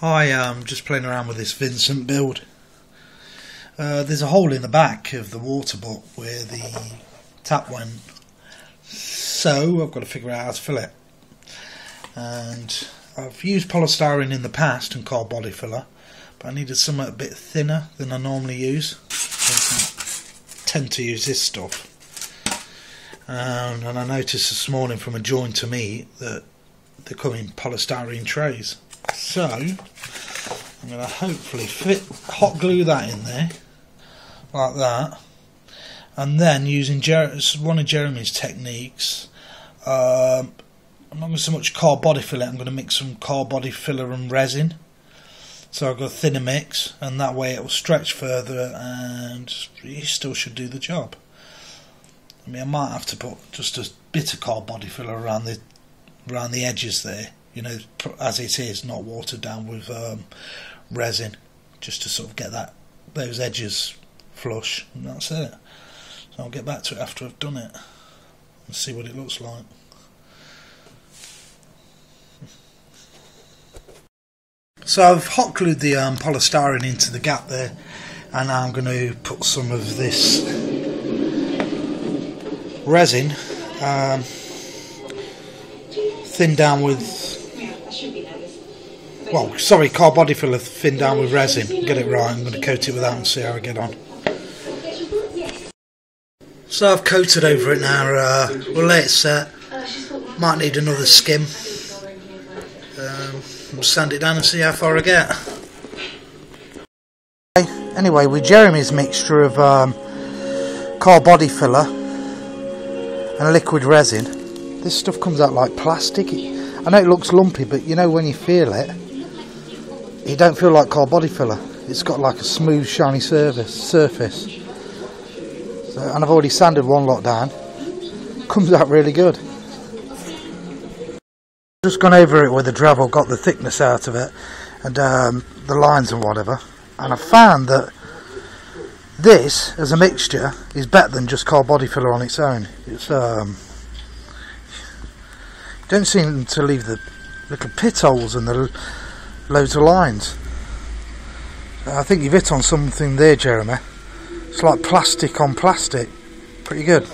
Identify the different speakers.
Speaker 1: Hi, I'm just playing around with this Vincent build. Uh, there's a hole in the back of the water butt where the tap went, so I've got to figure out how to fill it. And I've used polystyrene in the past and car body filler, but I needed something a bit thinner than I normally use. I tend to use this stuff. Um, and I noticed this morning from a joint to me that they come in polystyrene trays. So I'm going to hopefully fit hot glue that in there like that, and then using Jer- one of Jeremy's techniques. Um, I'm not going to so much car body filler. I'm going to mix some car body filler and resin. So I've got a thinner mix, and that way it will stretch further, and you still should do the job. I mean, I might have to put just a bit of car body filler around the around the edges there you know, as it is, not watered down with um, resin, just to sort of get that those edges flush, and that's it. So I'll get back to it after I've done it and see what it looks like. So I've hot glued the um, polystyrene into the gap there, and I'm going to put some of this resin um, thin down with well, sorry, car body filler thin down with resin. Get it right. I'm going to coat it with that and see how I get on. So I've coated over it now. Uh, we'll let it set. Might need another skim. Um, we'll sand it down and see how far I get. Anyway, with Jeremy's mixture of um, car body filler and liquid resin, this stuff comes out like plastic. I know it looks lumpy, but you know when you feel it, it don't feel like car body filler. It's got like a smooth, shiny surface. surface. So, and I've already sanded one lot down. Comes out really good. Just gone over it with the Dremel, got the thickness out of it, and um, the lines and whatever. And I found that this, as a mixture, is better than just car body filler on its own. It's um, don't seem to leave the little pit holes and the loads of lines. I think you've hit on something there, Jeremy. It's like plastic on plastic. Pretty good.